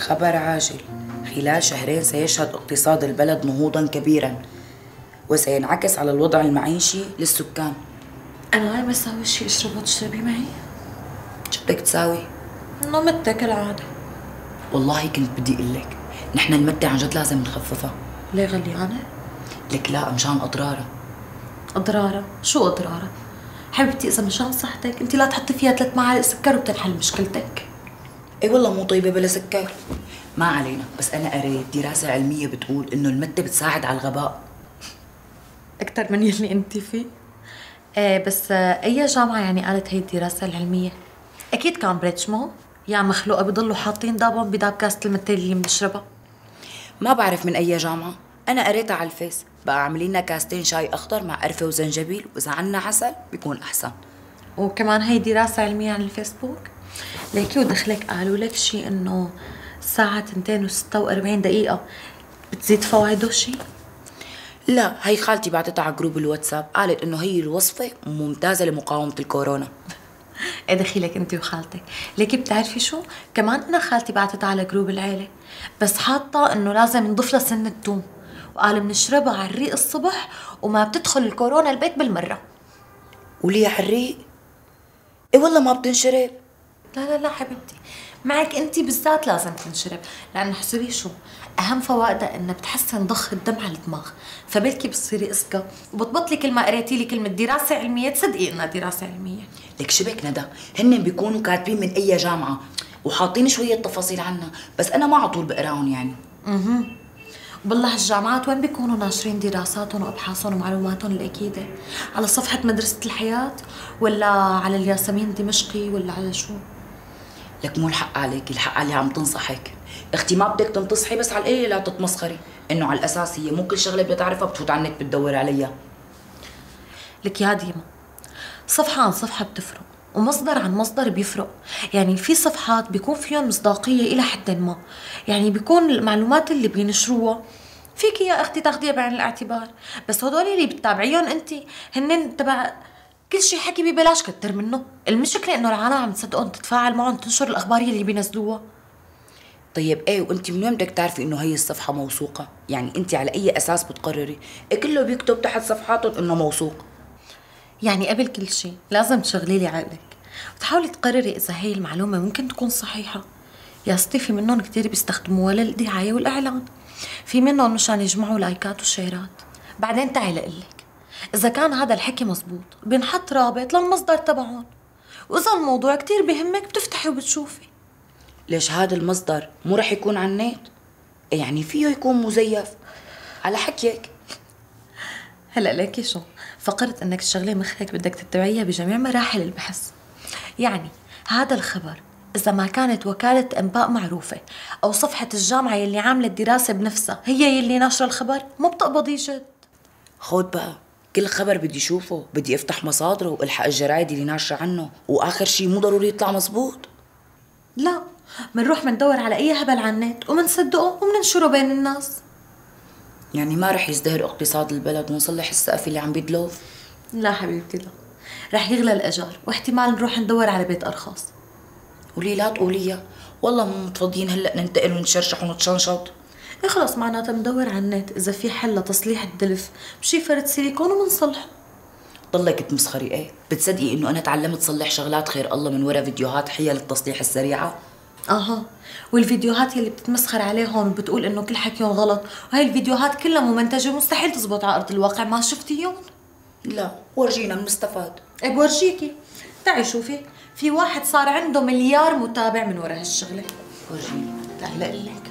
خبر عاجل. خلال شهرين سيشهد اقتصاد البلد نهوضا كبيرا وسينعكس على الوضع المعيشي للسكان. أنا هاي بساوي شيء اشربه تشربي معي؟ شو بدك تساوي؟ نومتك العادة. والله كنت بدي أقول لك نحن المدة عن جد لازم نخففها. ليه غليانة؟ لك لا مشان اضرارها اضرارها شو اضرارها؟ حبيبتي إذا مشان صحتك انت لا تحطي فيها ثلاث معالق سكر وبتنحل مشكلتك. إي والله مو طيبة بلا سكر. ما علينا بس أنا قريت دراسة علمية بتقول إنه المتة بتساعد على الغباء. أكثر من يلي انت فيه. إيه بس آه، أي جامعة يعني قالت هي الدراسة العلمية؟ أكيد كامبريدج مو؟ يا مخلوقة بضلوا حاطين دابهم بداب كاسة المتة اللي بنشربها. ما بعرف من أي جامعة. أنا قريتها على الفيس. بقى عاملين لنا كاستين شاي أخضر مع قرفة وزنجبيل. وإذا عنا عسل بيكون أحسن. وكمان هي دراسة علمية على الفيسبوك؟ ليكي ودخلك قالوا لك شيء إنه الساعة 2 و46 دقيقة. بتزيد فوائده شيء؟ لا هي خالتي بعتتها على group الواتساب قالت إنه هي الوصفة ممتازة لمقاومة الكورونا. إيه دخيلك انت وخالتك. ليكي بتعرفي شو؟ كمان أنا خالتي بعتتها على group العيلة. بس حاطة إنه لازم نضيف لها سن التوم. وقال بنشربها على الريق الصبح وما بتدخل الكورونا البيت بالمرة. وليه حريق إيه والله ما بتنشرب. لا لا لا حبيبتي. معك انت بالذات لازم تنشرب لأنه حسبي شو أهم فوائدها انها بتحسن ضخ الدم على الدماغ. فبلكي بتصيري اذكى وبتبطلي كل ما قريتي لي كلمة دراسة علمية تصدقي إنها دراسة علمية. لك شبك ندى هن بيكونوا كاتبين من أي جامعة وحاطين شوية تفاصيل عنها بس أنا ما على طول بقراهم يعني. أها. وبالله الجامعات وين بيكونوا ناشرين دراساتهم وأبحاثهم ومعلوماتهم الأكيدة؟ على صفحة مدرسة الحياة ولا على الياسمين الدمشقي ولا على شو؟ لك مو الحق عليك الحق علي عم تنصحك. أختي ما بدك تنتصحي بس على القليل لا تتمسخري. إنه على الأساس هي مو كل شغلة بدها تعرفها بتفوت النت بتدور عليها. لك يا ديما صفحة عن صفحة بتفرق ومصدر عن مصدر بيفرق. يعني في صفحات بيكون فيهم مصداقية إلى حد ما. يعني بيكون المعلومات اللي بينشروها فيك يا أختي تاخديها بعين الاعتبار. بس هدول اللي بتتابعيهم أنت هن تبع كل شيء حكي ببلاش كتر منه. المشكلة إنه العالم عم تصدقهم تتفاعل معهم تنشر الأخبار اللي بينزلوها. طيب إيه وأنت من وين بدك تعرفي إنه هي الصفحة موثوقة؟ يعني أنت على أي أساس بتقرري؟ إيه كله بيكتب تحت صفحاتهم إنه موثوق. يعني قبل كل شيء لازم تشغلي لي عقلك. وتحاولي تقرري إذا هي المعلومة ممكن تكون صحيحة. يا ستي في منهم كثير بيستخدموها للدعاية والإعلان. في منهم مشان يجمعوا لايكات وشيرات. بعدين تعي لقلك إذا كان هذا الحكي مزبوط بنحط رابط للمصدر تبعهم وإذا الموضوع كثير بهمك بتفتحي وبتشوفي. ليش هذا المصدر مو رح يكون على النت؟ إيه يعني فيه يكون مزيف. على حكيك. هلا ليكي شو؟ فقرت إنك تشغلي مخك بدك تتبعيها بجميع مراحل البحث. يعني هذا الخبر إذا ما كانت وكالة أنباء معروفة أو صفحة الجامعة يلي عاملة الدراسة بنفسها هي يلي ناشرة الخبر مو بتقبضي جد. خود بقى. كل خبر بدي شوفه بدي أفتح مصادره وألحق الجرايد اللي ناشرة عنه وآخر شيء مو ضروري يطلع مزبوط لا منروح مندور على أي هبل على النت ومنصدقه ومننشره بين الناس. يعني ما رح يزدهر اقتصاد البلد ونصلح السقف اللي عم بيدلوف لا حبيبتي لا. رح يغلى الأجار واحتمال نروح ندور على بيت أرخص. ولي لا تقوليها. والله مو متفضيين هلأ ننتقل ونتشرشح ونتشنشط. خلص معناتها بندور على النت. إذا في حل لتصليح الدلف بشي فرد سيليكون ومنصلحه ضلك تمسخري إيه؟ بتصدقي إنه أنا تعلمت صلح شغلات خير الله من ورا فيديوهات حيل التصليح السريعة؟ أها. والفيديوهات يلي بتتمسخر عليهم وبتقول إنه كل حكيهم غلط. وهي الفيديوهات كلها ممنتجة مستحيل تزبط على أرض الواقع. ما شفتيهم لا. ورجينا بنستفاد إيه بورجيكي. تعي شوفي في واحد صار عنده مليار متابع من ورا هالشغلة. ورجينا. تعي لقلك